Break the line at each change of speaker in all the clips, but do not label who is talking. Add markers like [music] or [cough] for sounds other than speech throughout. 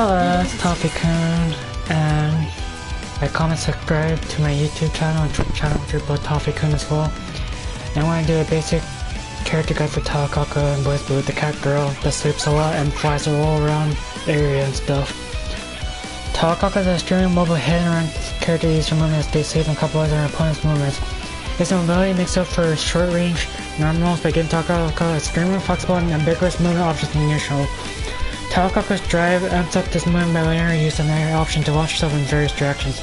Hello, it's Toffykun, and I comment subscribe to my YouTube channel and Twitch channel, are both Toffykun as well. And I want to do a basic character guide for Taokaka and BlazBlue, the cat girl that sleeps a lot and flies all around area and stuff. Taokaka is an extremely mobile hit and run character used for movements they save and capitalize on opponent's movements. His mobility makes up for short range normals by giving Taokaka extremely flexible and ambiguous movement options in neutral. Taokaka's drive amps up this movement by letting her use another option to launch herself in various directions.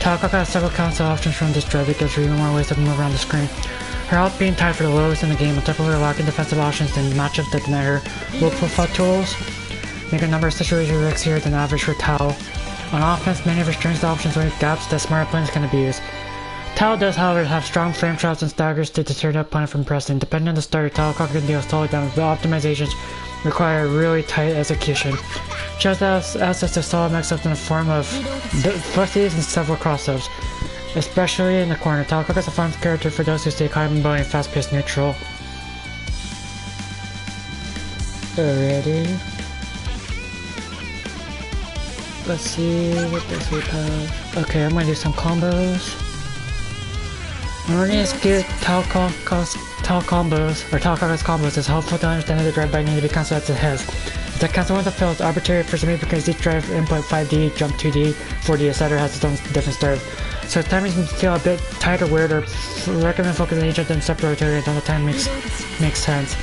Taokaka has several counts of options from this drive that gives her even more ways to move around the screen. Her health being tied for the lowest in the game, of her lacking defensive options and matchups that her low profile tools, make a number of situations riskier than average for Tao. On offense, many of her strength options leave gaps that smart opponents can abuse. Tao does, however, have strong frame traps and staggers to deter the opponent from pressing. Depending on the starter, Tao can deal solid damage, but optimizations require really tight execution. just as, has access to solid mix up in the form of fuzzies and several crossover, especially in the corner. Taokaka is a fun character for those who stay calm and and fast-paced neutral. Alrighty. Let's see what this we have. Okay, I'm gonna do some combos. I'm gonna get Tao, Tao combos, or Tao combos is helpful to understand the drive by need to be cancelled as it has. The one of the fields arbitrary for some people because each drive input 5D, jump 2D, 4D, etc. has its own different start. So timings can feel a bit tight or weird or recommend focusing each of them separately until the time makes makes sense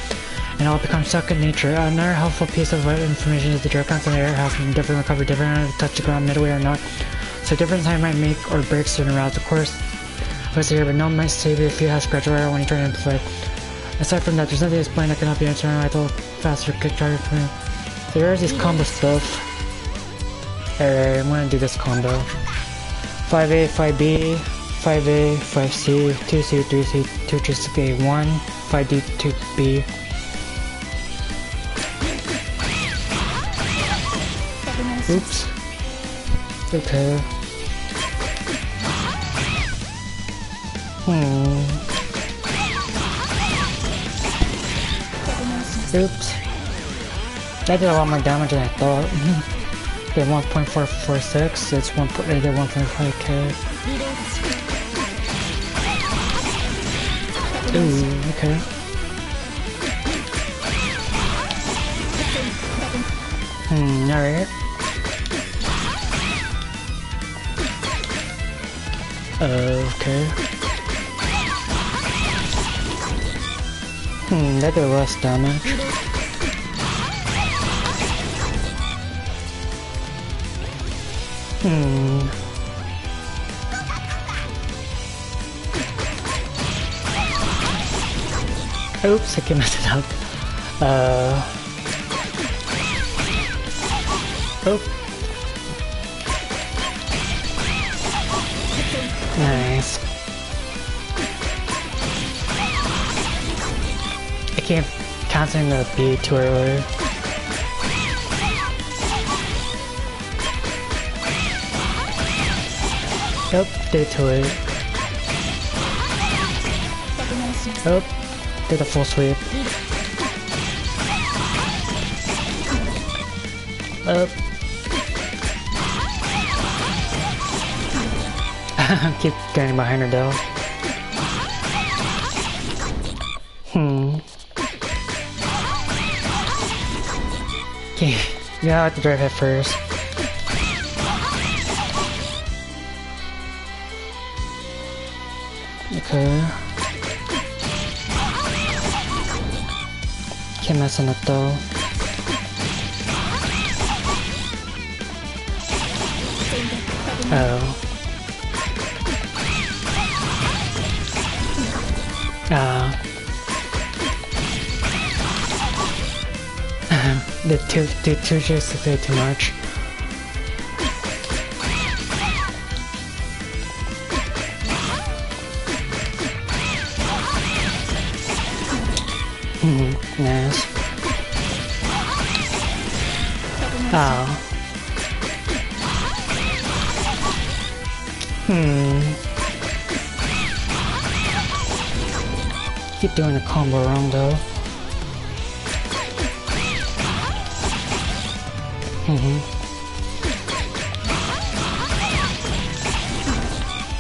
and all becomes second nature. Another helpful piece of information is the drive cancel air has different recovery, different touch the ground midway or not. So different time might make or break certain routes. Of course, was here, but no might save you if you have scratch or when you turn into play. Aside from that, there's nothing to explain that can help you answer I told faster kick driver for me. So there's this combo stuff. Alright, I'm gonna do this combo. 5A, 5B, 5A, 5C, 2C, 3C, 2G, 1, 5D, 2B, Oops. Okay. Hmm. Oops. That did a lot more damage than I thought. [laughs] Did 1.446, it's 1. They did 1.5k. Ooh, okay. Hmm, alright. Okay. Hmm, that less damage. Hmm. Oops, I can mess it up. Uh. Oh. Nice. Can't canceling the B too early. Nope, did too late. Nope, did a full sweep. Nope. [laughs] Keep getting behind her though. Yeah, I have to drive head first. Okay. Can't mess on it though. Oh. The two the two just say too much. Hmm, nice. Oh. Hmm. keep doing the combo wrong though.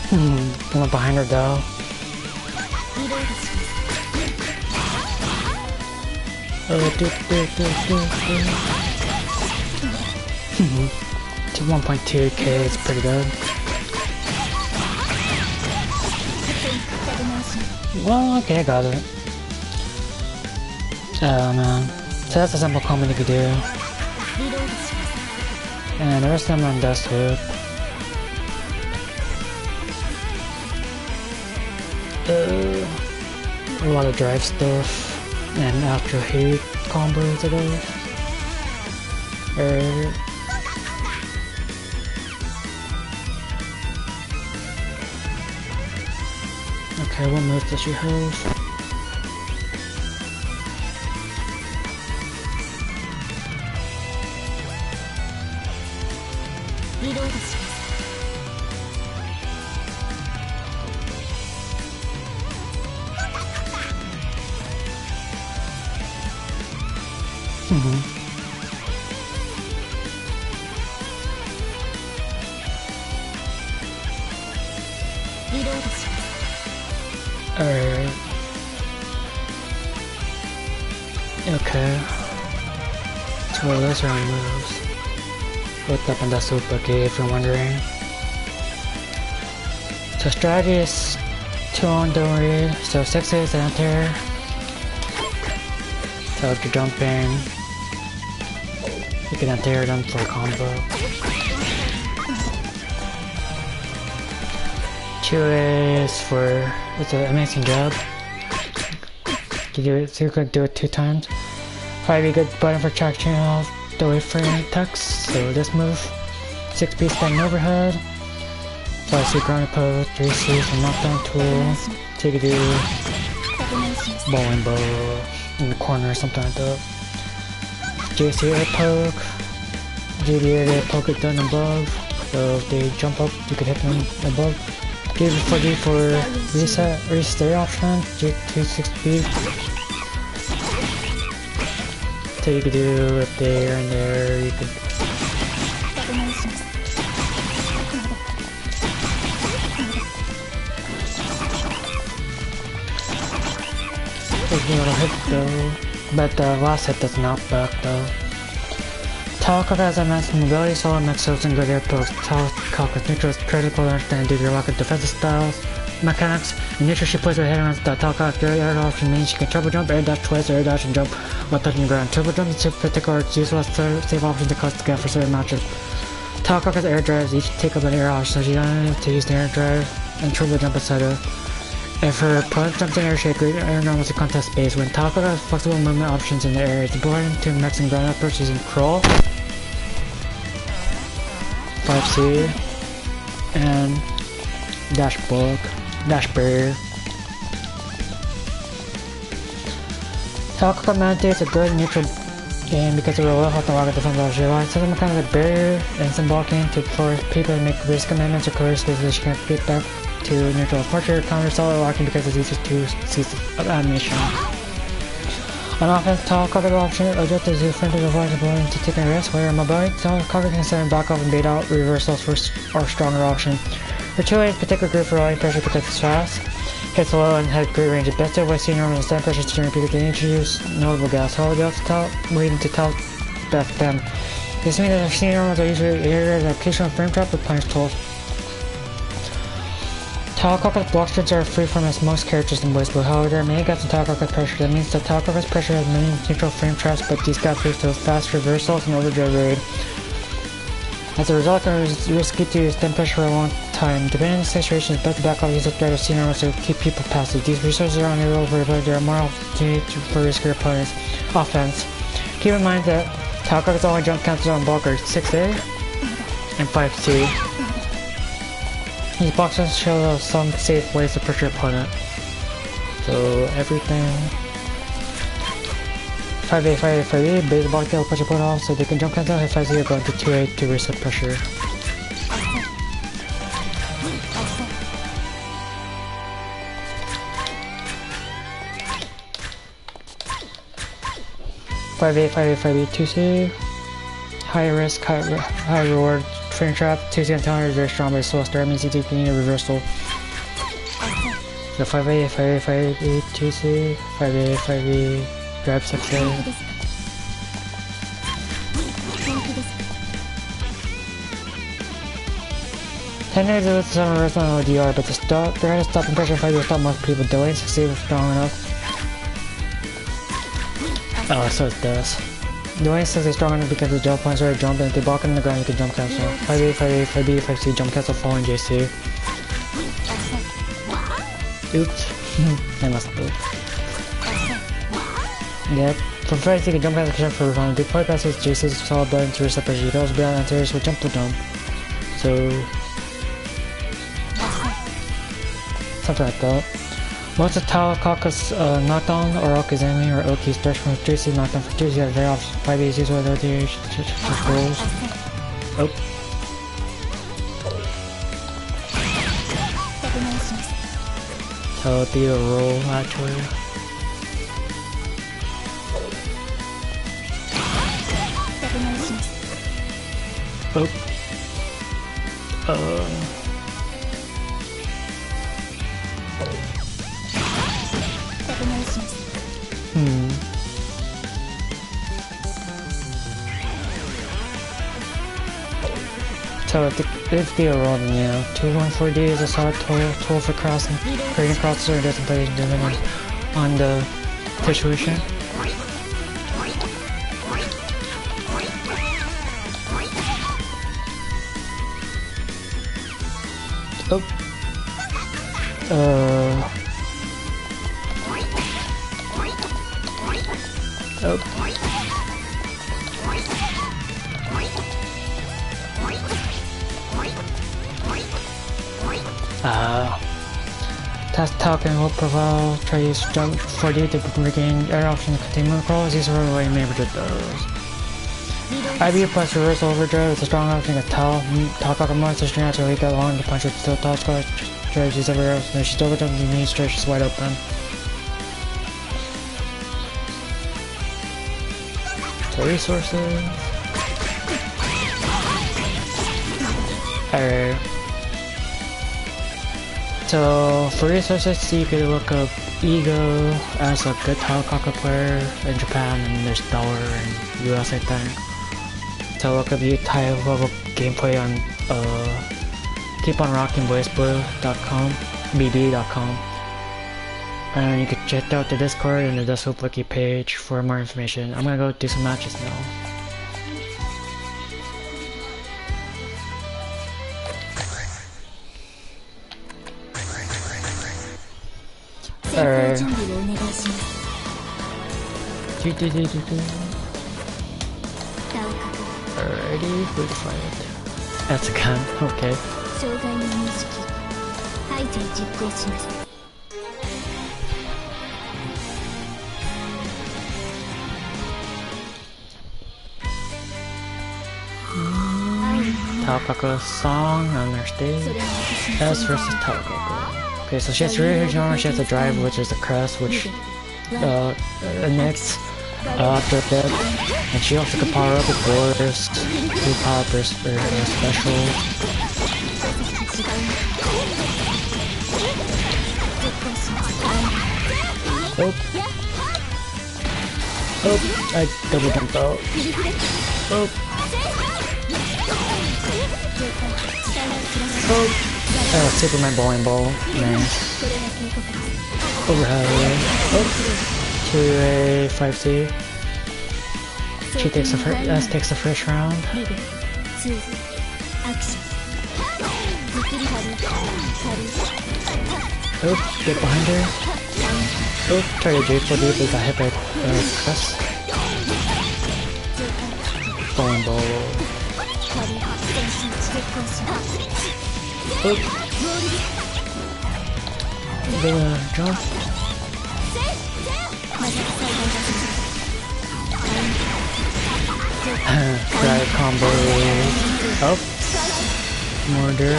Hmm. Going behind her though. Oh, do, do, do, do, do. Hmm. To 1.2k is pretty good. Well, okay, I got it. Oh man. So that's a simple comedy you could do. And the rest of them Dustloop. Uh, a lot of drive stuff and after hate combos I guess. Uh, okay, what moves does she have? Looked up in the super key if you're wondering. So strategy is on, don't worry. So six is enter. So if you're jumping, you can enter them for combo. Two is for it's an amazing job. You do it, so you could do it two times. Five, a good button for track channel the way frame attacks. So this move, six piece stand overhead. Five C ground pose, three C for knockdown tool. Do bowling bow in the corner or something like that. JC air poke. JD air poke it down above. So if they jump up, you can hit them above. Give 4D for reset, reset option, J26B. So you could do up there and there, you could little hit though, but the last hit does not back though. Talk has immense mobility, solid mixers, and good air is neutral is critical to understand due to of defensive styles. Mechanics, in neutral she plays her head around the Taokaka air option means she can triple jump, air dash twice, air dash and jump the ground. Jump is particular, it's useful as save options to cost again for certain matches. Taokaka's air drives each take up an air option, so she doesn't need to use uh, the air drive and triple jump etc. If her opponent jumps in air shape, great air normals to contest space. When Taokaka has flexible movement options in the air, it's important to mix and ground approach using crawl. 5C and dash book, dash barrier. Commander is a good neutral game because it will allow the defense of July. It some kind of a barrier and some blocking to force people to make risk amendments or clear spaces can't get back to neutral. Portrait counter solid locking because it's easier to seize animation. On offense, tall cover option, adjust the front of the avoid ability to take a risk, where mobility, tall cover can send back off and bait out reversals for our stronger option. For two ways, particular group for rolling pressure it's fast. Hits low and has great range. of Best of seeing normal and pressure steering because they introduce notable gas. Hollow gas top, waiting to top best them. This means that senior normals are usually areas of occasional frame drop with punch tools. Taokaka's block strings are free from as most characters in Blue. However, many gaps in Taokaka's pressure. That means that Taokaka's pressure has many neutral frame traps, but these gaps lead to fast reversals and overdrive raid. As a result, it is risky to use extend pressure for a long time. Depending on the situation, to use of threat of senior to keep people passive. These resources are unavailable, but there are more opportunities for riskier opponents. Offense. Keep in mind that Taokaka's only jump cancels on blockers 6A and 5C. These boxes show some safe ways to push your opponent. So everything 5A, 5A, 5A, base block they'll push your opponent off so they can jump cancel, hit 5 go into 2A to reset pressure. Five A, five A, five A, two C. high risk, high, high reward. Train trap, 2 second counter is very strong, but it's slow start means you need a reversal. The 5A, 5A, 5A, 2C, 5A, 5A, grab 6A. Tenders with some reversal on ODR, but the stop, the rate of stop and pressure 5 will stop most people. Delaying succeed if strong enough. Oh, so it does. The way says is strong enough because the jump points are jump and if they block on the ground you can jump cancel. 5A, 5A, 5B, 5C, jump cancel, fall in JC. Oops. [laughs] I must have. Yep. For first you can jump cancel for refund. Deploy passes JC's solid button to reset pressure. You can also beyond enters with jump to jump. So something like that. Most of Taokaka's uh, knockdown or Okizeme or Oki starts from 3C knockdown for 2C at very often. 5 ACs with OTH controls. Oh. So the roll actually. Oh. Uh. So if the, if the know, 214D is a solid tool, tool for crossing, creating crosses or doesn't play depending on the situation. Oh. Uh. Provide try use jump 40 to regain air option containment crawls. These are really to those. IB plus reversal overdrive is a strong option to tell. Talk about monster string out to punch with still touch strategies everywhere else. And she's overjumping the knee stretch is wide open. resources. Alright. So for resources, you could look up Ego as a good Taokaka player in Japan, and there's Dollar in US, I think. So look up you type level gameplay on uh, keeponrockingblazblue.com, bb.com. And you can check out the Discord and the Dustloop Wiki page for more information. I'm gonna go do some matches now. Alright. Alrighty, who to? That's a gun, [laughs] okay. Taokaka song on their stage. S versus Taokaka. Okay, so she has three genre, she has the drive, which is the crest, which uh, next uh, after that. And she also can power up with burst, two power for uh, special. Oh. Oh, I double jumped out. Oh. Oh, uh, Superman bowling ball. Nice. Overhead. Oh. To a 5C. She takes the first, uh, takes the first round. Oh, get behind her. Oh, try to J4D, but got hit by uh, Crest. Bowling ball. Oop. Gonna jump. Grab combo. Up. Murder.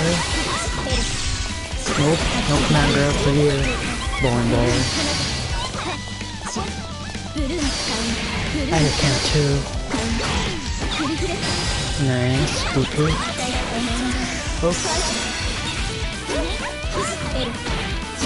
Nope. No command grab for you. Bowling ball. I can too. Nice. DP. Oh.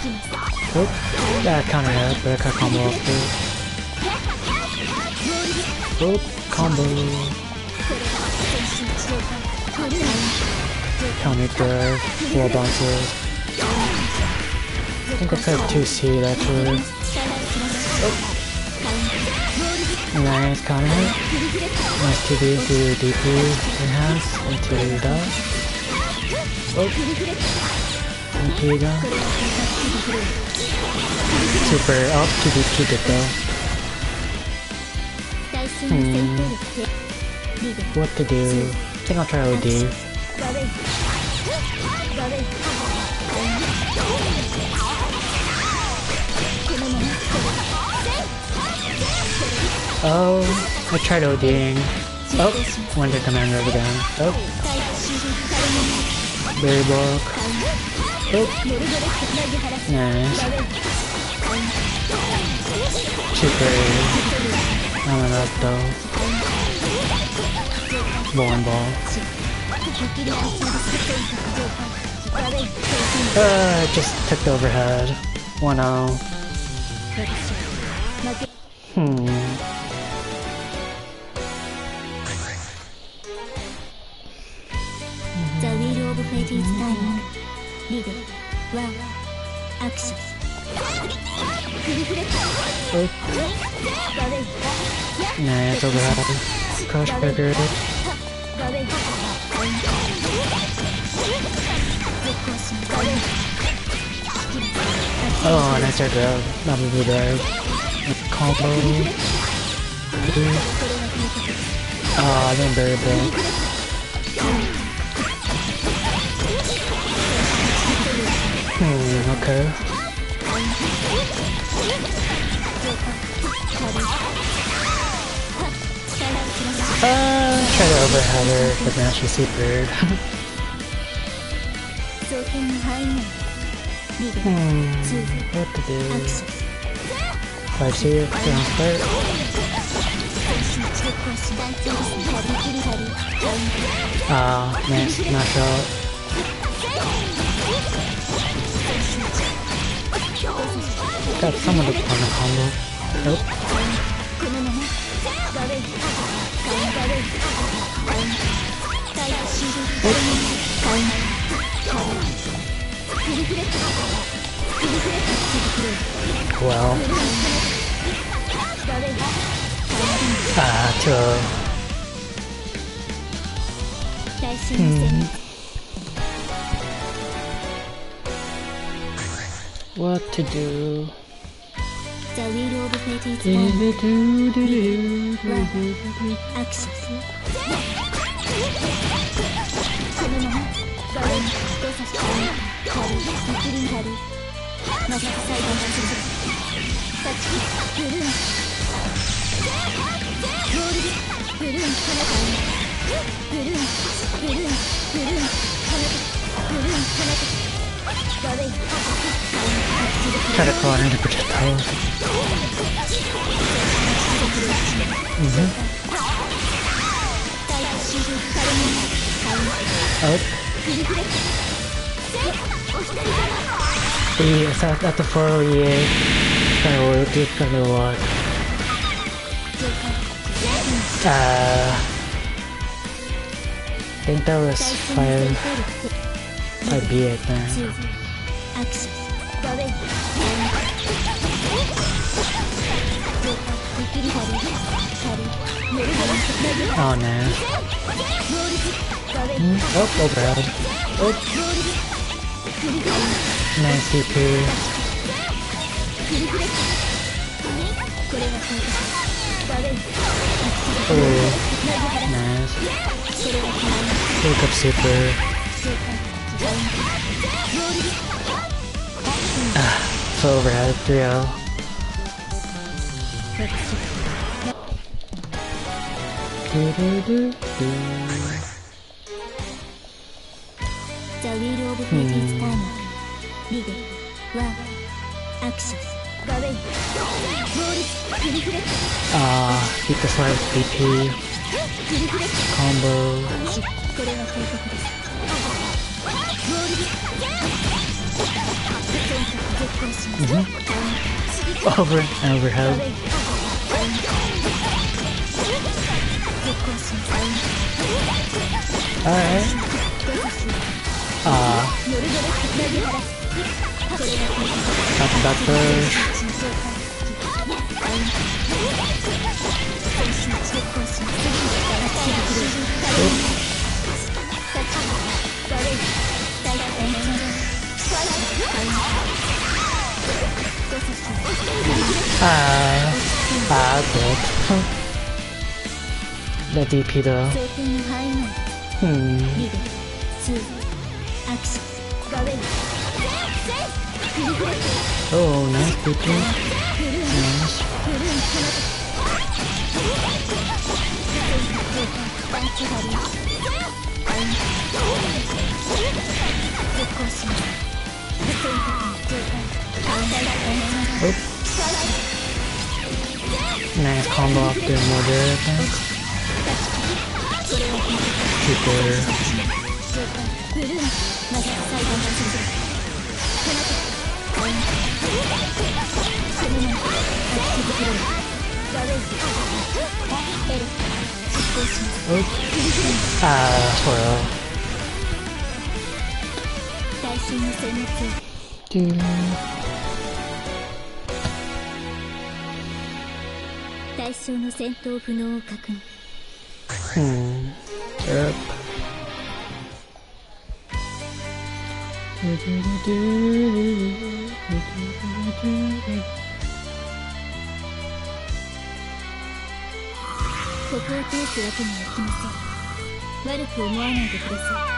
Oh, yeah, counter hit, but I got combo off too. Oh, combo. Counter drive, bounces. I think I played 2C actually. Nice counter. Nice 2D to DP enhance into that. Oh. Gun. Super up to be though.
Hmm.
What to do? I Think I'll try OD. Oh, I tried ODing. Oh, Wonder Commander over there. Oh. Berry Block.
Oops.
Nice. Chicory. I'm an up though. Bowling ball. Uh, just took the overhead.
1
0. around, crush burger. Oh, that's our grab. Not move drive. Combo. Ah, oh, then bury bro. Hmm, okay. Uh, try to overhead her, but now she's
super [laughs]
hmm, what to do? Five two, down start. Oh, man, knocked out. Got some of the the combo. Nope. Well.
Uh, Battle.
Hmm. What to do?
The wheel of
fate
is born. Read, love, action. そのまま画面に人差し込み春一輪春また最後の場所立ちブルーンゴールドブルーン花ブルーンブルーンブルーン花ブルーン花画面発 Cara,
claro, ainda podia estar. Uhum. E essa for e cara, eu tenho que fazer. Ah. Think that was
fire. Might be it, man.
Oh no. Mm. Oh,
oh. Oh.
Nice DP. Oh. Nice. Look up super
it's over, I 3 hmm. ah, 0. The wheel of one.
Ah, hit the slide BP. Combo.
Mm -hmm.
Over and overhead. Alright. Ah.
Got the
back push.
Oh.
Ah, ah, good. the DP though. Hmm. Oh, nice. Nice. Oop. Nice combo off the mother
attack. there.
Oop. Ah, uh.
最新の戦
慄
対象の戦闘不能を確認
うん、え
ここを通すわけにはいきません。悪く思わないでください。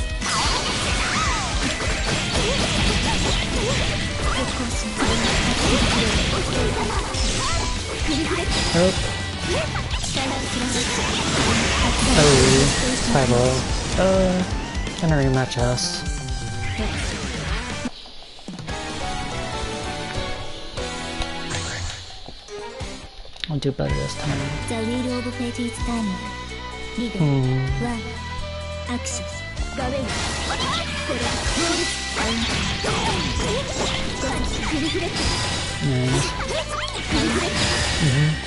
Nope.
Oh,
five
oh. Uh, and a rematch us. I'll do better this time.
The wheel of fate is turning. Leader,
hmm.
one, access, go in.
nice
mm -hmm.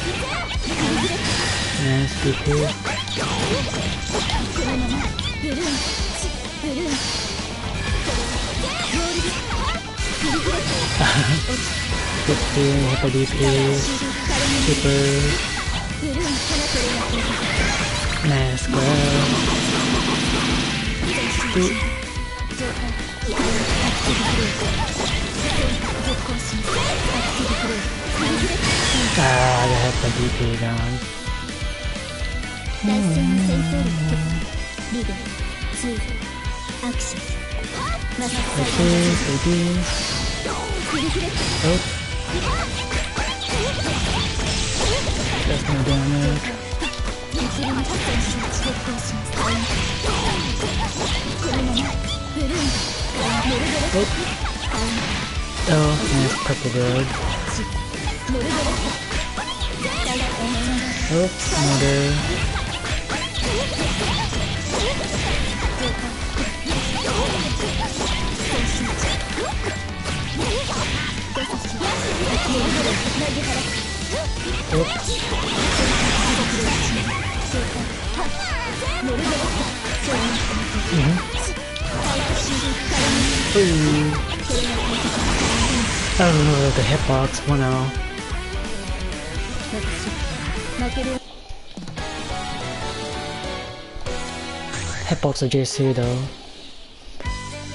girl Two. あー
やっぱ DP だ
脱線の戦闘力とリベルツイアクシスマサクサイ
ド
フリフレッ
ト That's no damage.
一連発展しの地で行進。このままブルーン
Oh, nice purple bird.
Oops, another.
Oops. Mm -hmm. Boom. Oh, the hitbox,
one out.
Hitbox of JC though.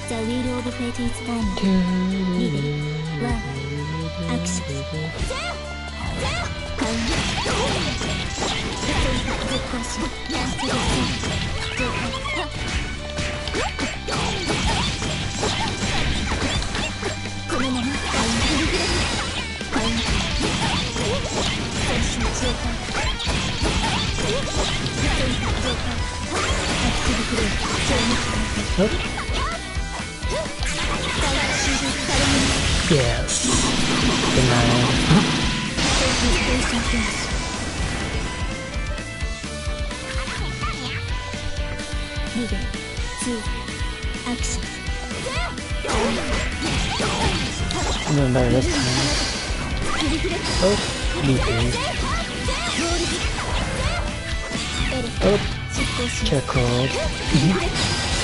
The wheel of fate is done. Two, one,
action. Yes. Denial.
Leaving. Two.
I'm doing better this time. Oh, leaping. Oh, check.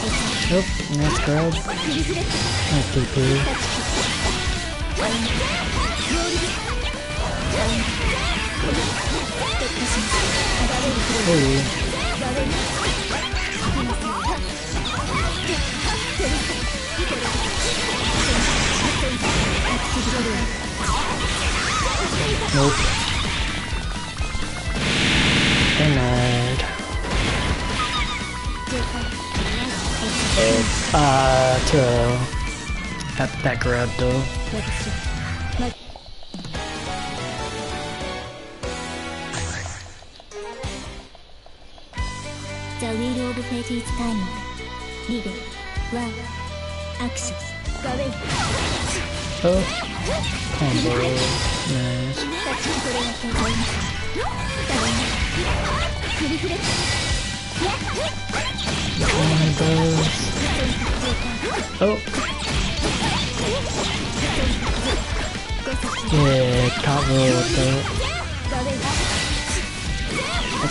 Oh, nice garage. Nice DP. Hey. Nope. Uh, 2 At that grab though.
The wheel of fate is time. Leader, one, action. Go in.
Oh, combo. Nice. Oh. Yeah, top with that.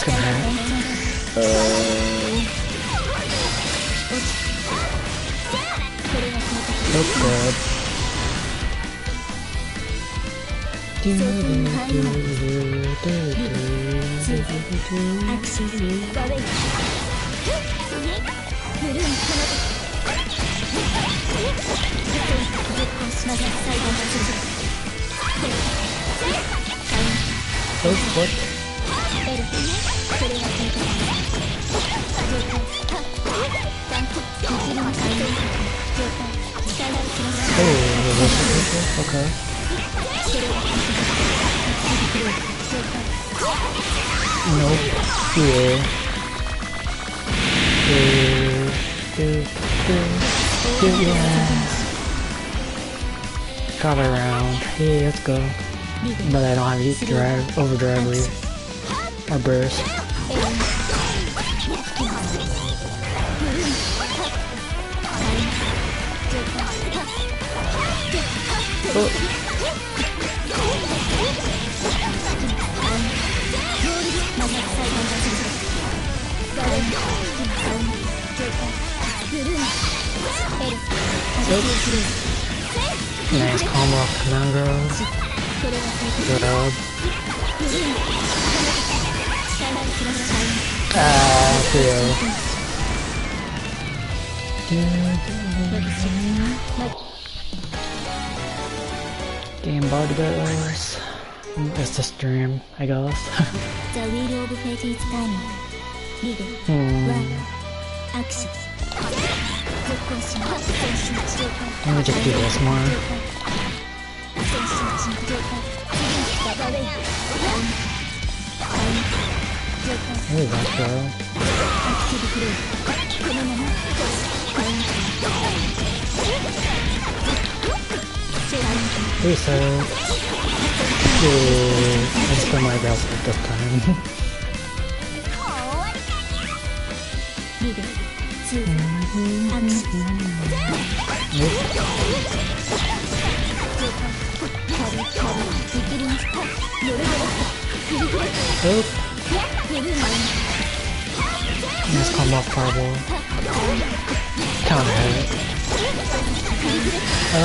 Gonna happen? Uh. Oh, oh Okay. Nope. Here. There. There. There. Yeah. Got around. Hey, let's go. But I don't have drive, overdrive leave. Or burst. Oh. Nice combo of command
Good.
Ah, Game board goes. It's the stream, I guess. [laughs]
身地上ババウェイワン上官
What is that though?
アクティブフレームこのままセラン
Reset. Yeah, I just put my browser this time. [laughs]
Repeated. Zero. Action. Oop.
Nice combo fireball. Counter hit.
Oh.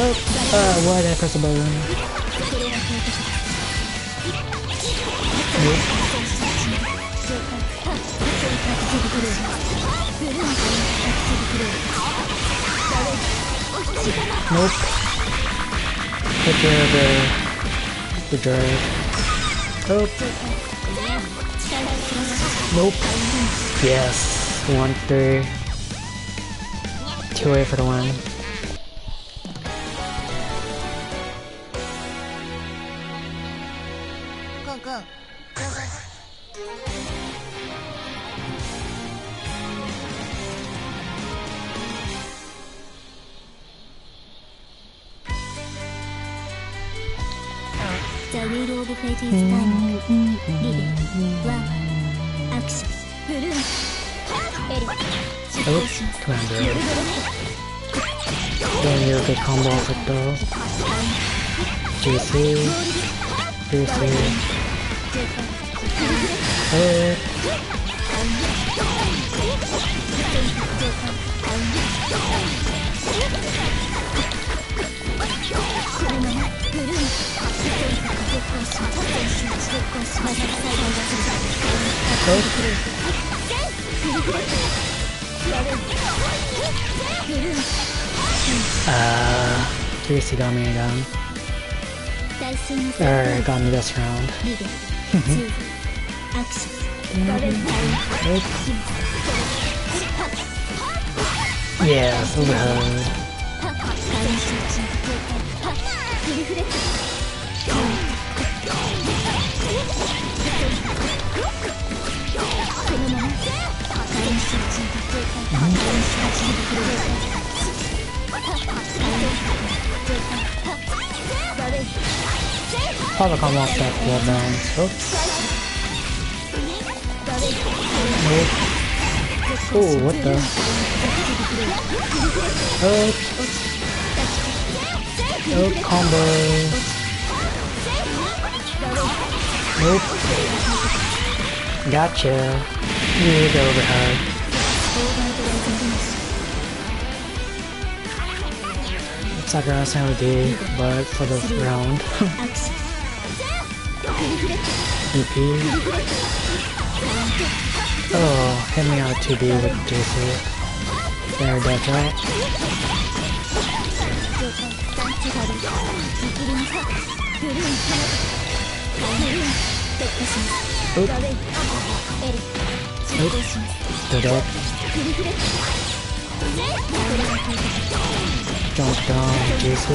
Oh, uh, uh why did I press the button? Nope. Take care of the, the drive. Nope. Nope. Yes. One, three. Two away for the one. Uh, GC. Oh, Err, got me this round. [laughs]
yeah, [laughs]
Probably come off that wall down. Oops. Nope. Oh, what the? Oops. Nope, combo. Nope. Gotcha. Need overhead. It's like around D, but for the round. [laughs] EP. Oh, hit me out 2D with JC. There,
that's right. Oop. Oop.
Stood up. Jump down, JC.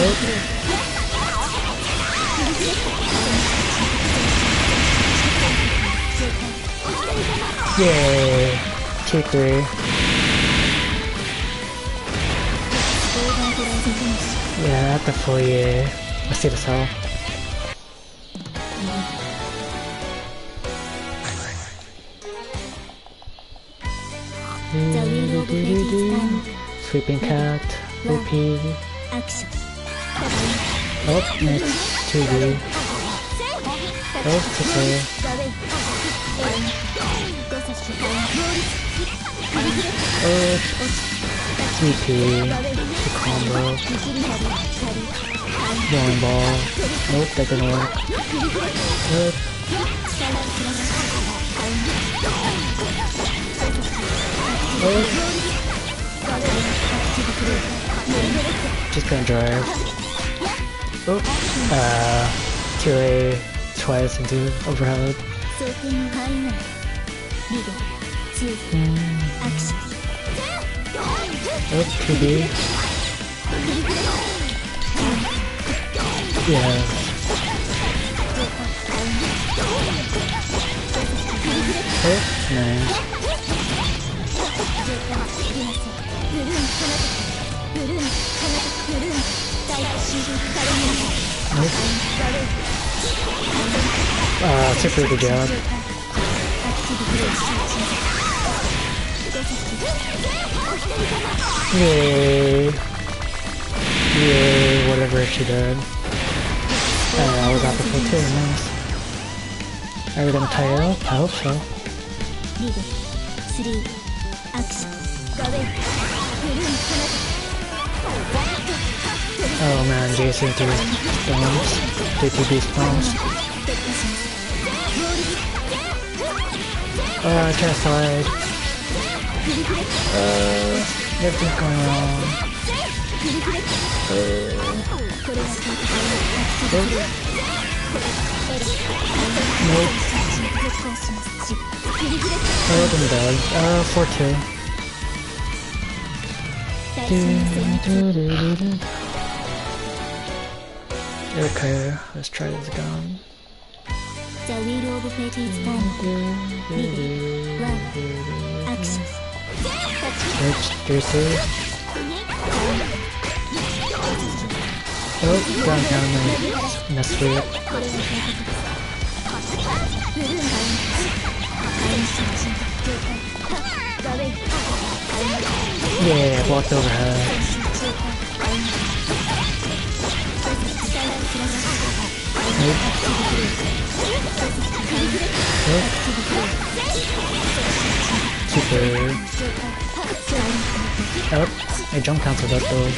Yay! 2-3. Yeah, at the full year. Let's see this out. Sweeping cat, OP.
ア
up next
to you. Up to her.
Up. TP. the combo. One ball. Nope, that didn't work.
Up. Up.
Just gonna drive. Oh, uh, a twice into overhead. Mm. Oh, QB. Yeah. Oh, nice.
Ah,
Uh,
Tipper the God.
Yay. Yay, whatever she did. I we got the full two, nice. Are we gonna tie up? I hope so. Oh man, Jason to spawns. JTB stones. Oh, I just died. Uh, nothing going
on. Uh.
Nope. Oh, I'm dead. Uh, 4-2. Okay, let's try this gun.
The wheel of fate is done. Ready, love, action. Let's
do this. Oh, down, down, and mess with it. Yeah,
walked over her.
Nope. Nope. Super. Oh, I jump cancelled that though.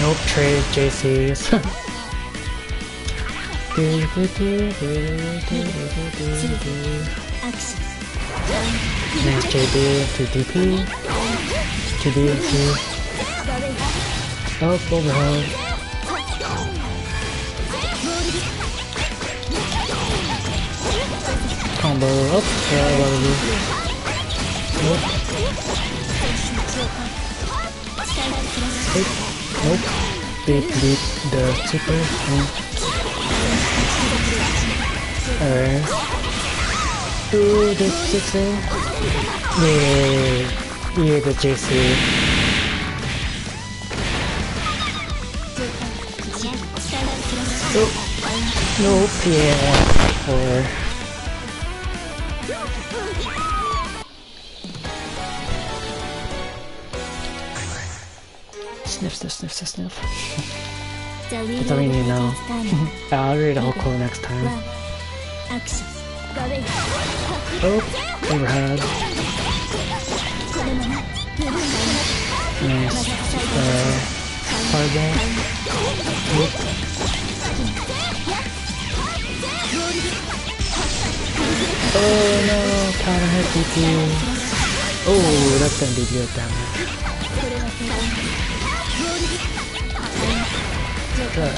Nope, trade JC's. Nice JB to DP. To
DLC.
Oh, overhead. combo. Oh, yeah, I gotta. Nope. Nope. nope. Beat, the super. Mm. Alright. Do the JC. Yay. Yeah, the JC. Oh. Nope, yeah, or... sniff, sniff, sniff, sniff. That's all you need
now. [laughs]
I'll read the whole quote next time. Oh, overhead. Nice. Uh, fireball. Whoop. Oh no, counter hit DP. Oh, that's gonna be good damage. Good. Good.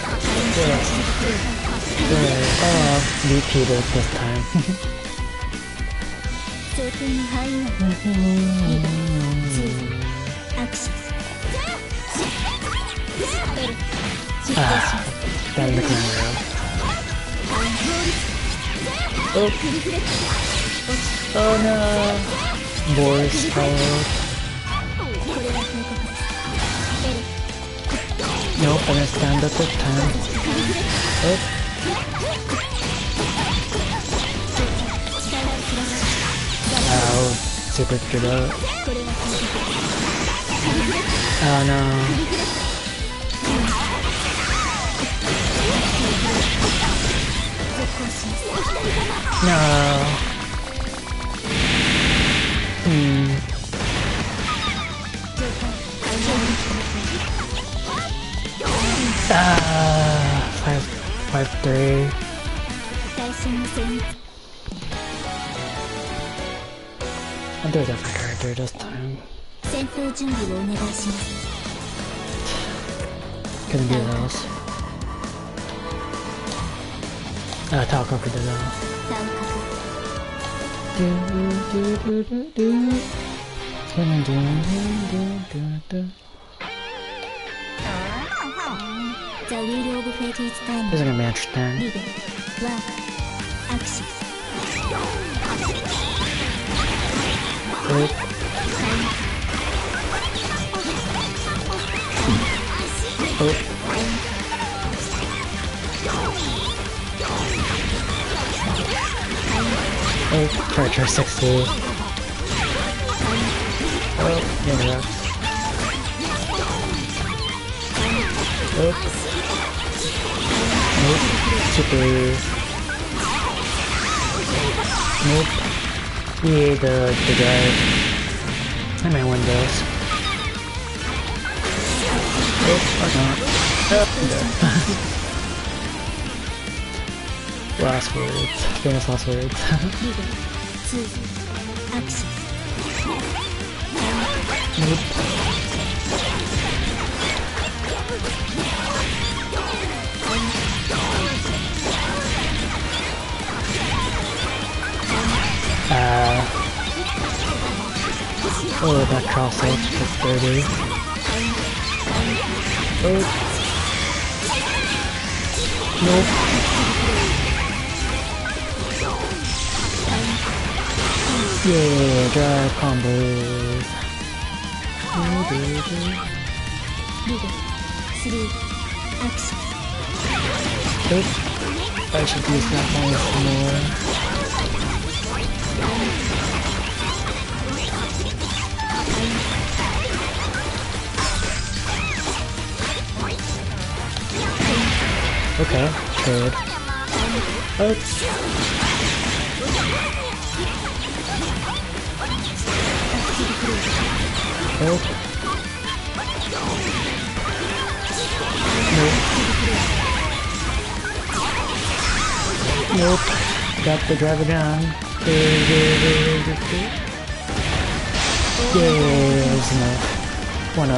Good. Oh, repeated this time. ah. Oh. oh no! Boris. No, I'm gonna stand up this time. Oh. Ow, super
killer.
Oh no. No.
Type 3.
I'll do a different character this time. Couldn't do those. Uh, Talco could do those. Do, do, do, do, do. do, do, do, do, do.
The wheel of fate is time.
This is gonna be interesting.
Ribbon, work,
Oh. Oh, 60. Oh. Oh. Chipper. Nope. Yeah, the, the guy. I might win. Nope, not. [laughs] Last words. Famous last words. [laughs] nope. Uh, oh, that cross edge was dirty. Oh. Nope. Yeah, drive combos.
Oh baby.
Nope. I should use that one more. Okay, trade. Oops. Nope. Nope. Nope. Got the driver down. Yeah, that's enough. 1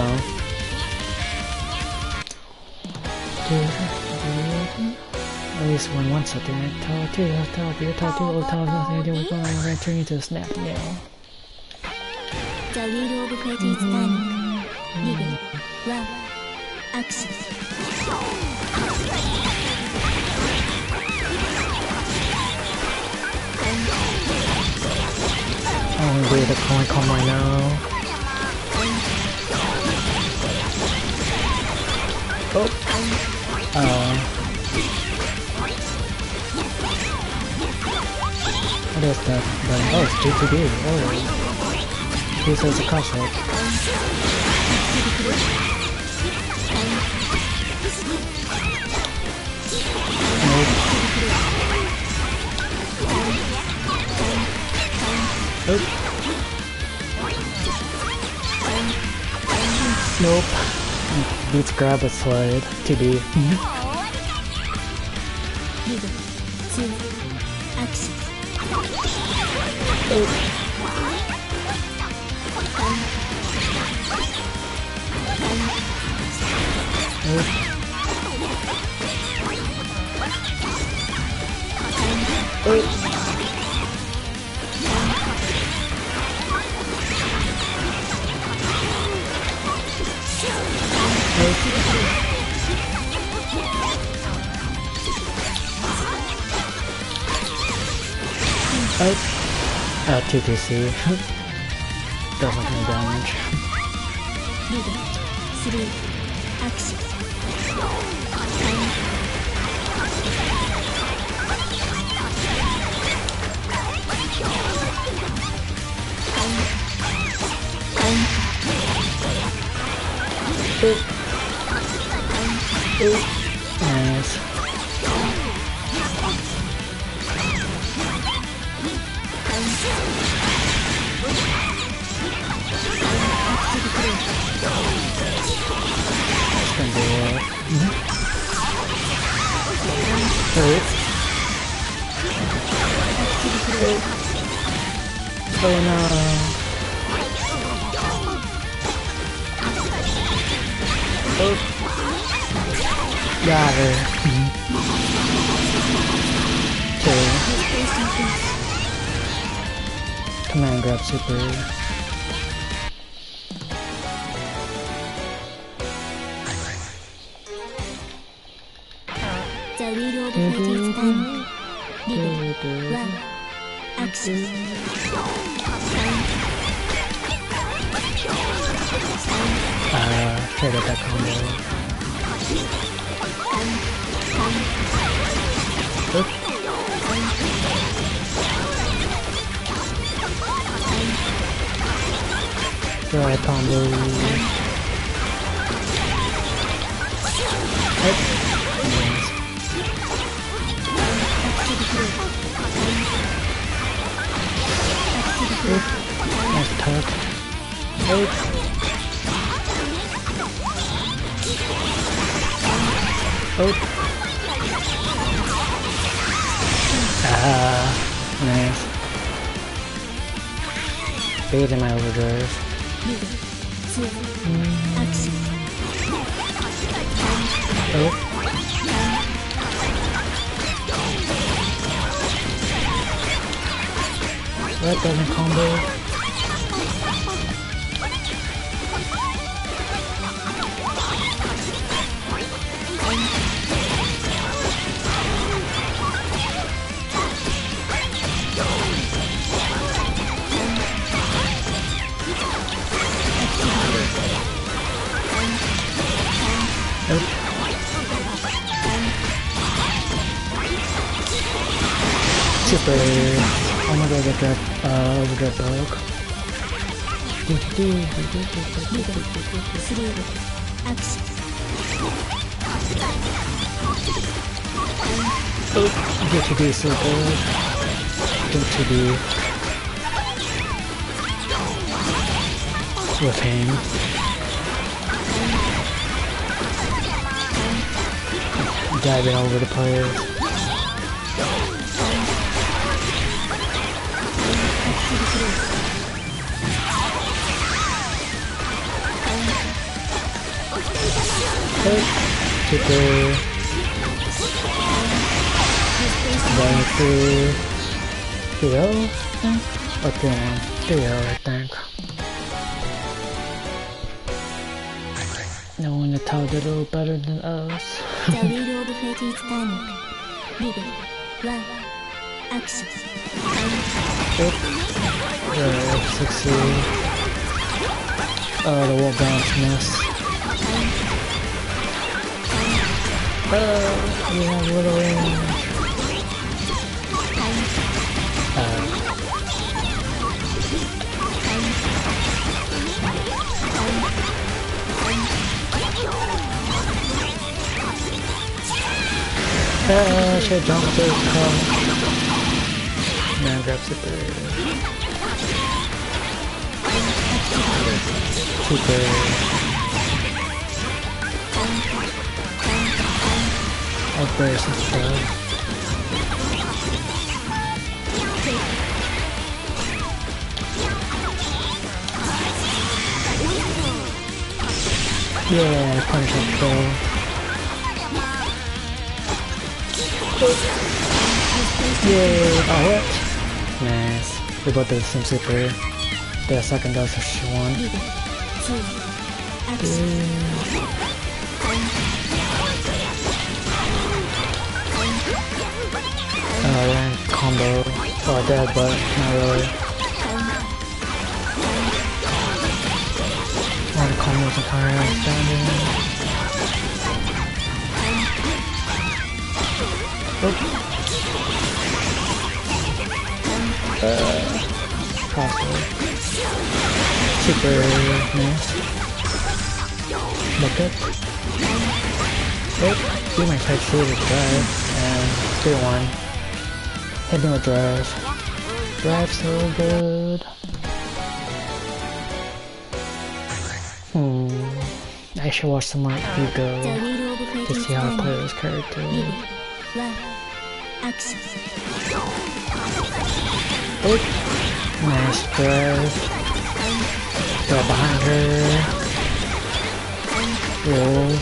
This one one tell, tell, tell, tell, three, tower tell, old tower tell, Deal with tell, I'm tell to turn tell, to a tell, now.
Love. I'm
gonna do the coin combo right now. Oh. Uh. Is that? button? Oh, it's GTD. Oh. This is a concept. Nope. Nope. Beats grab a slide. TD. Oh. Uh, 2PC. Doesn't Command grab super.
The wheel of fate is turning. Live. One. Action.
Uh, try to get that combo. Oop. Try combo. Oop. Nice. Ah, nice. Bait in my overdrive. Oh. What doesn't combo? Oh that uh, overdrive dog.
Three. Action.
Get to be so good. Get to be with him. Diving over the players. Super. Going to 3-0, or 3-1. 3-0, I think. No one that told it a little better than us.
The wheel of fate is turning. Live. One. Action.
Oop. The F60. Oh, the wall bounce miss. Oh, we have little range. Uh, should jump to come. Man, grab super. Super. I'll burst and stuff. Yeah, punish up kill. Yay! Oh, what? Nice. We both did the same super. The second does one.
Two. Action.
Combo. Oh, dead, but not really. All the combos are kind of outstanding. Oop. Uh, crossbow. Super nice. Bucket. Oop. Do my type two with drive. And 3-1. Hitting with drive. Drive so good. Hmm. I should watch some Ego
wheel
to see how I play this character. Oh, nice drive. Throw behind her. Roll.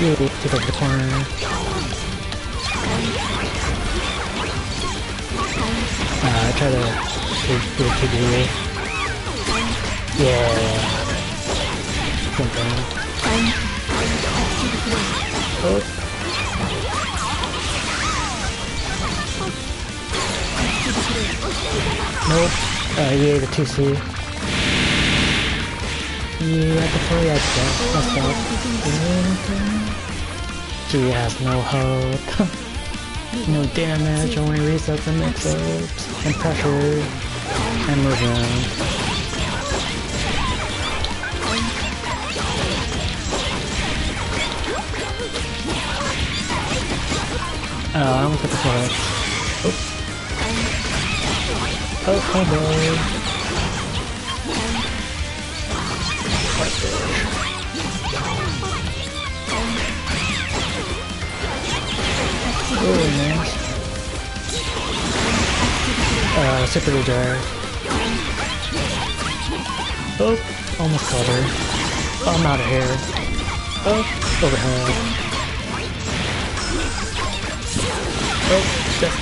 Yeah, take over the corner. Uh, try to do a TD. Yeah. Jump. Oh. Nope. Uh, yeah, the 2C. Yeah, before you had that, that's that. She has no hope. [laughs] no damage, only resets and mix-ups, and pressure, and move around. Uh, oh, I almost got the flag. Oh. Oh, combo. Oh, nice. Uh, super drive. Oh, almost caught her. Oh, I'm out of here. Oh, overhead. Oh, just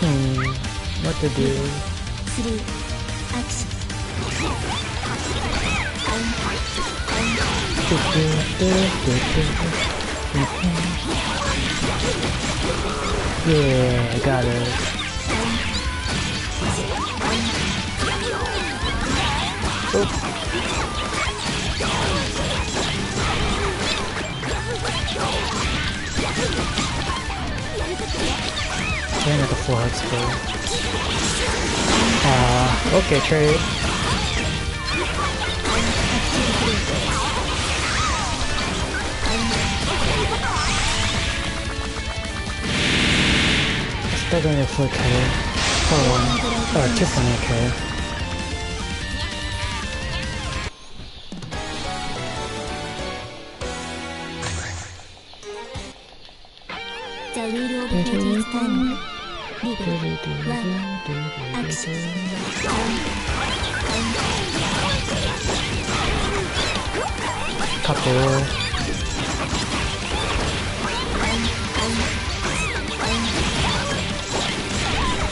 Hmm, what to do? Yeah, I got it. The full head spell. Uh, okay, trade. Still doing a full K. For one. Or two point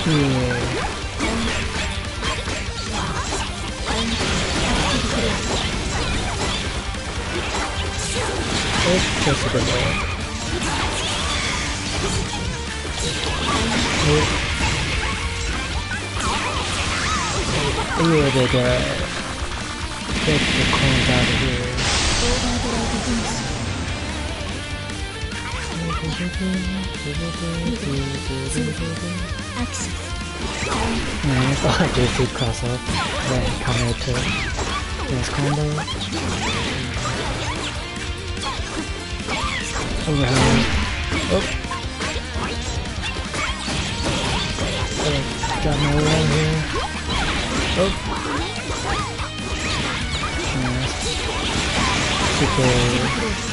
Yeah. It's just a good one. Ooh, they got get the coins out of here.
オーバードライブフィニッシュアクション
Nice. Oh, JC cross up. Then counter to this combo. Overhead. Oh. Oh, got my way here. Oh. Nice. Super.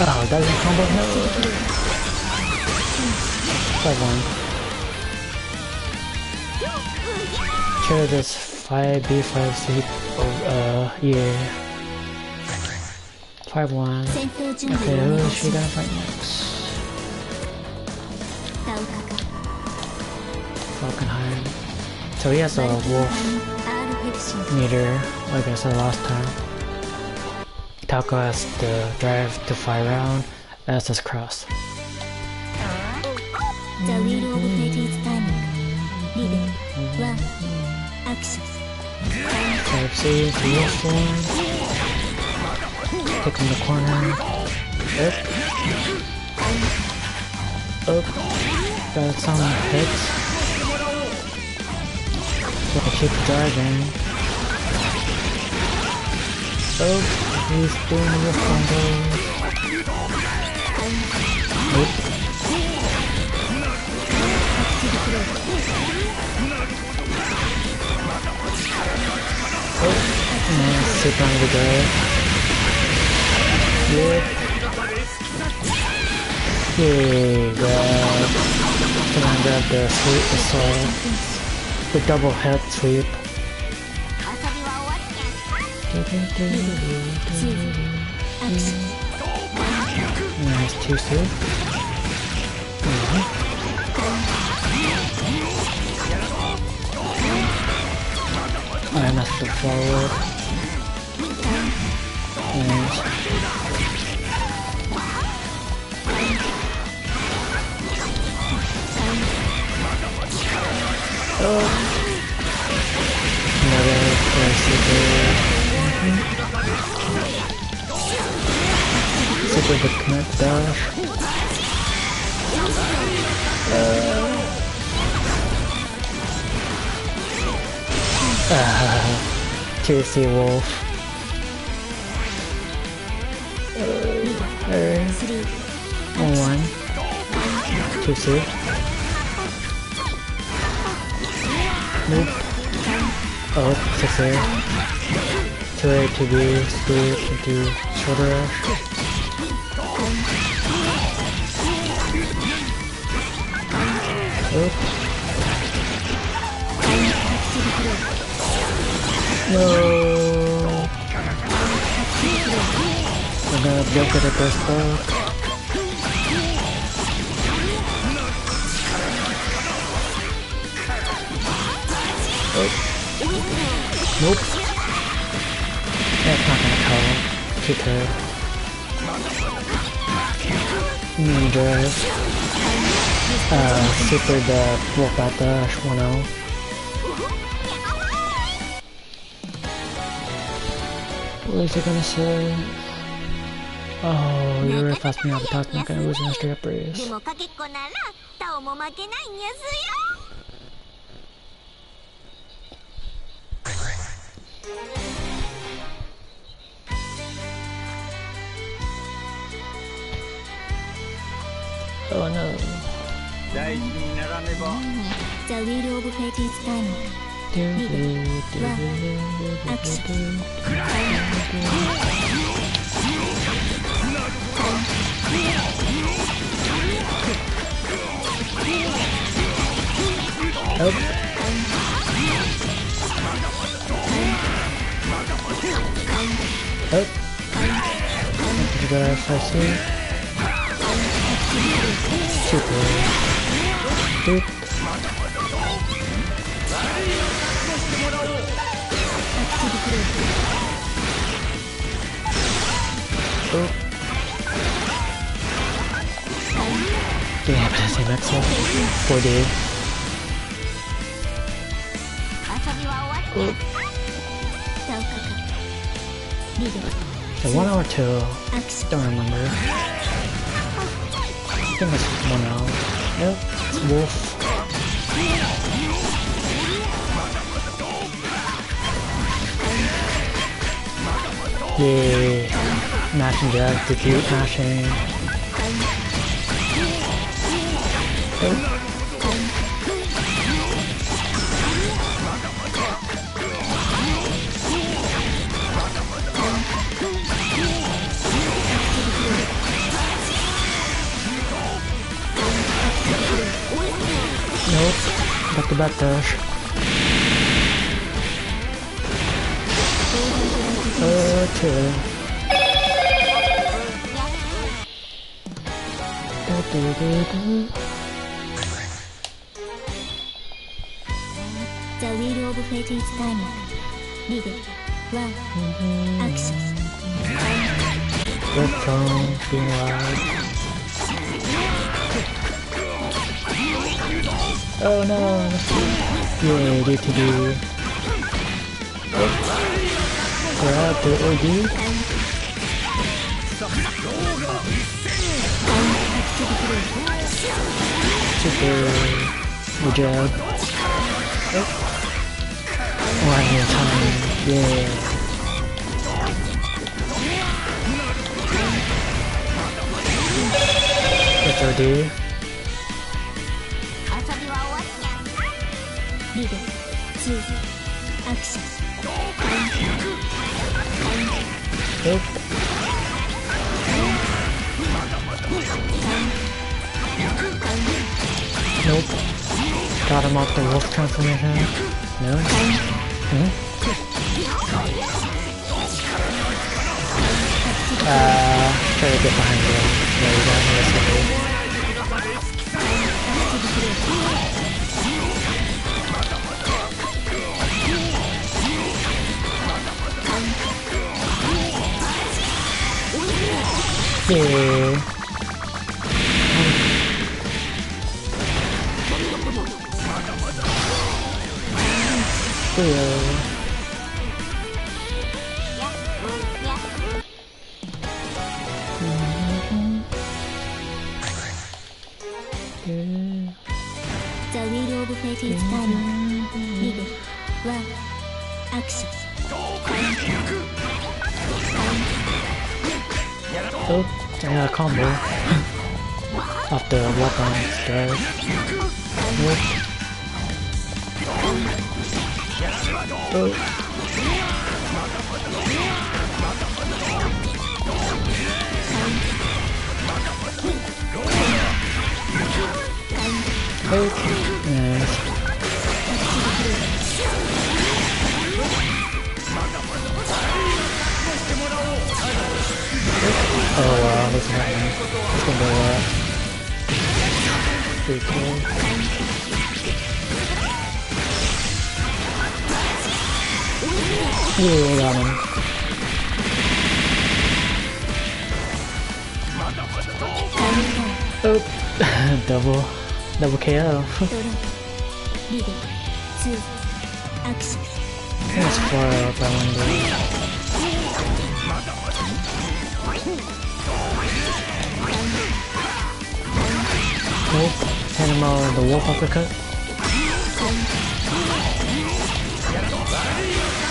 Oh, that's a combo. No. Five one. Kill this five B five C. Oh, uh, yeah. Five one. Okay,
who's
she gonna fight next?
Falcon
Valkenhayn. So he has a wolf meter, like I said last time. Taco has the drive to fly around as his cross.
The wheel of fate is
Access. Kick the corner. Up. Up. Got some hits. Keep driving. Up. He's doing the thing. Oh. Oh, and sit on the guy. Yep. Okay. Can I grab the sweep assault? The double head sweep. That's too soon. I'm not to forward. Oh! Another. Super good connect dash. Uh, [laughs] Juicy Wolf. Uh,
3
one, two, three. Nope. Oh, six there. Two A, two B, sweep into shoulder Oop. No. I'm gonna jump at the ball. Nope. That's not gonna cover. Kick her. Ninja. Uh, walk out dash 1 What is it gonna say? Oh, you're really fast me out of top, not gonna lose in a straight up race.
the wheel of fate is turning. Three.
Oh. Oh. Damn,
I say max Four day.
The one hour two. Don't remember. I think it's one hour. Nope, it's wolf. Yay. Mashing jack, defeat mashing. Back to back dash. Okay. Do-do-do-do.
ザ・ complete each time. Read it.
One. Action. The champion. Oh no. Yeah, do to do. Grab the OG. Super. Good job. Yeah. That's OD.
遊びは終わりにゃリデツーアクション
Nope. Nope. Got him off the wolf transformation. No. Hmm? Try to get behind him. There we go. Okay. Yeah. Yeah. A combo. The weapon. Nope. Oh. Oh, nice. Oh wow, that's not me. That's gonna be a lot. Pretty cool. Ooh, I got him. Oh, double, double KO. [laughs] That's far. Him out with the wolf uppercut.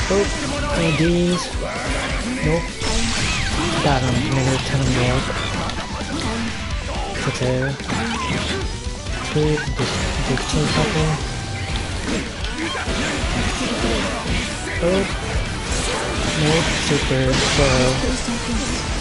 Oh, ADs. Nope. Got him. Negative 10 on the up. Potato. Sweet. Big, big chain couple. Oh. Nope. Super slow.「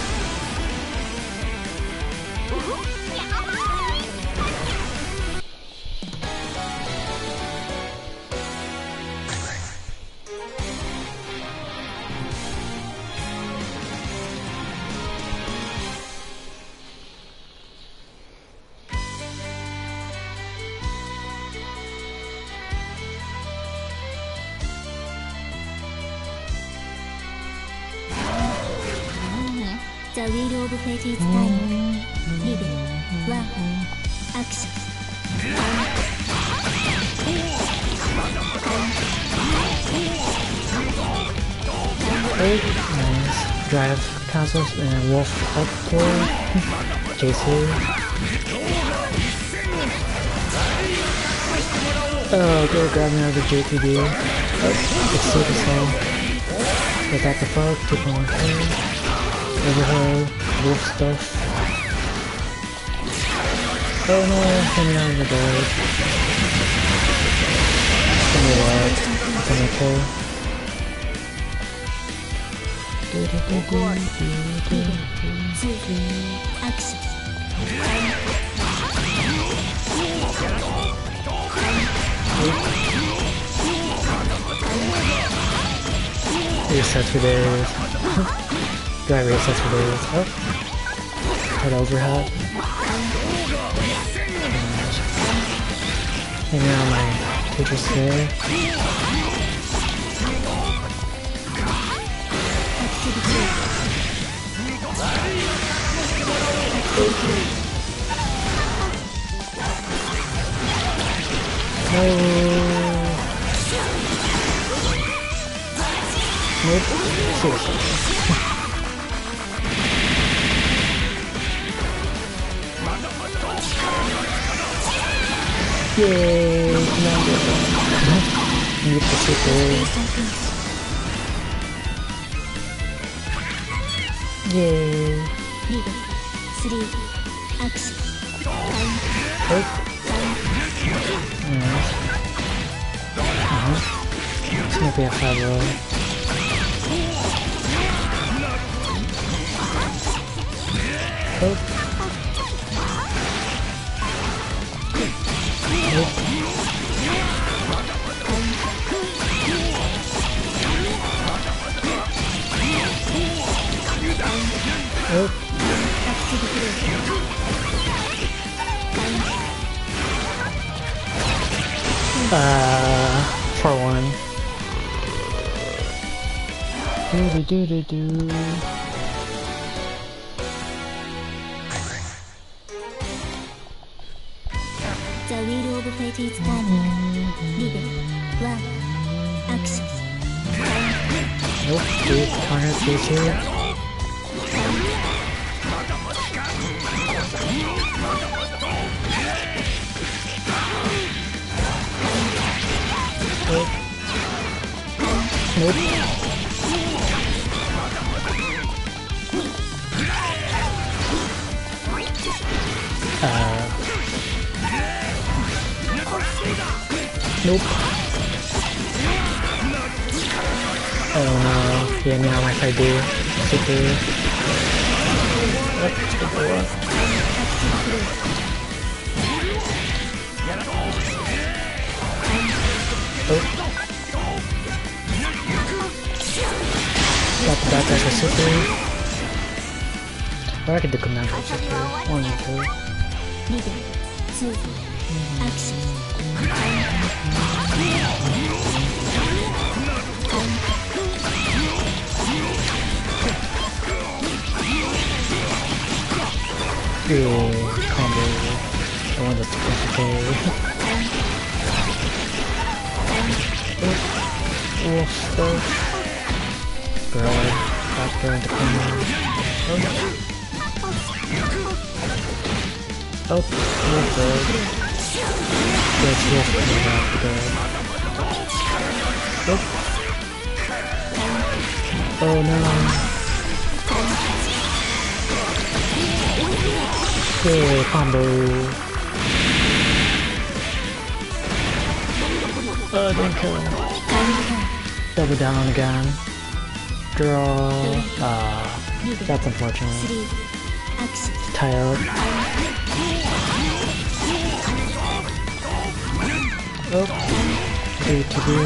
Castles and wolf upward. JC. Oh, go grab me another JTB. Oh, it's super slow. Without the fuck, 2.1k. Overhead, wolf stuff. Oh no, me out of the door. Give me what? Give me a kill.
Reward. Bidding. Zero. Action.
Resets for days. [laughs] Guy resets for days. Oh. An overhead. Hang out my Tetris here. [laughs] そうですねイエーイ
なんでだろう。ギュッとしててイ。
エーイ Oh. Nice. Uh-huh. It's gonna be a five roll. Uh, for one. Do do do do do.
The Wheel of Fate is turning. Level 1. Action.
Nope, counter please here. Yeah, now like I do. Super. Got the back as a super. Or I could do command for super. One or two.
2. Mm-hmm.
Action. Combo. The one that's supposed to carry. Wolf stuff. Girl, corner. Oh, oh wolf. There's wolf coming to. Oh. Oh no. Yeah, combo. Oh, didn't kill him. Double down again. Draw. Ah, that's unfortunate.
3. Action.
Tie. Oh. Three to do.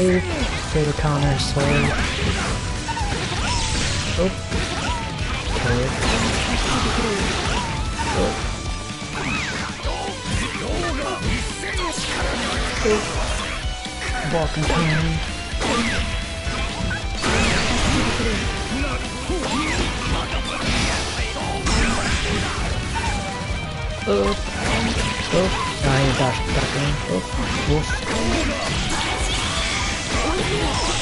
Oh, fatal counter sword. Okay. Oh. Walking time. Oh. Oh. Now you dash back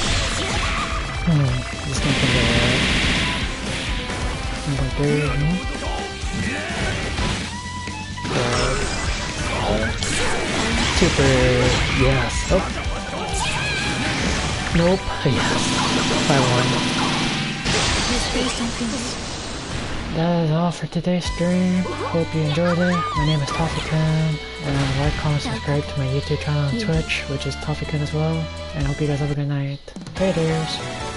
in. Uh, super. Yes. Oh. Nope. Yes. I won. That is all for today's stream. Hope you enjoyed it. My name is Toffykun, and like, comment, subscribe to my YouTube channel and Twitch, which is Toffykun as well. And hope you guys have a good night. Laters.